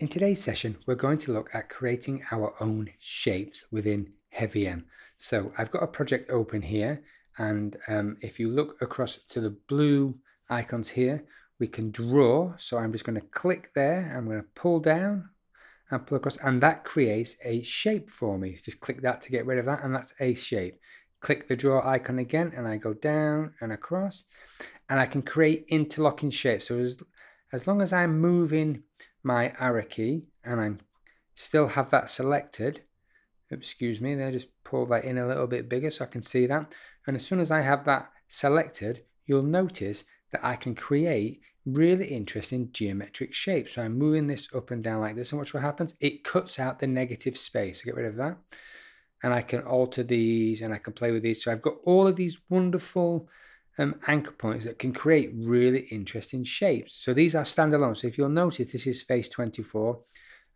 In today's session, we're going to look at creating our own shapes within HeavyM. So I've got a project open here, and um, if you look across to the blue icons here, we can draw. So I'm just going to click there, I'm going to pull down and pull across, and that creates a shape for me. Just click that to get rid of that, and that's a shape. Click the draw icon again, and I go down and across, and I can create interlocking shapes. So as, as long as I'm moving my arrow key and I still have that selected, excuse me, there just pull that in a little bit bigger so I can see that. And as soon as I have that selected, you'll notice that I can create really interesting geometric shapes. So I'm moving this up and down like this and watch what happens. It cuts out the negative space. So get rid of that. And I can alter these and I can play with these. So I've got all of these wonderful um, anchor points that can create really interesting shapes. So these are standalone. So if you'll notice, this is face 24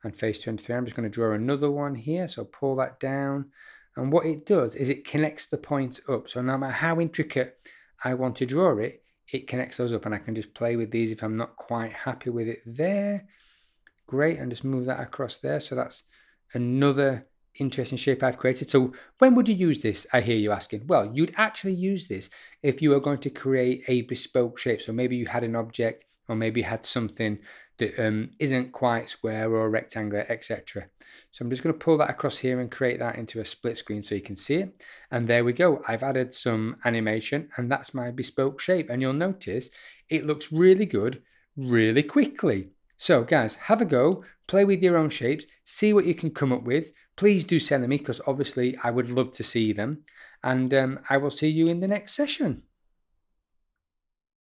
and face 23. I'm just going to draw another one here. So pull that down. And what it does is it connects the points up. So no matter how intricate I want to draw it, it connects those up and I can just play with these if I'm not quite happy with it there. Great, and just move that across there. So that's another interesting shape I've created. So when would you use this? I hear you asking. Well, you'd actually use this if you were going to create a bespoke shape. So maybe you had an object or maybe you had something that um, not quite square or rectangular, etc. So I'm just going to pull that across here and create that into a split screen so you can see it. And there we go. I've added some animation and that's my bespoke shape. And you'll notice it looks really good really quickly. So guys, have a go, play with your own shapes, see what you can come up with. Please do send them me because obviously I would love to see them. And um, I will see you in the next session.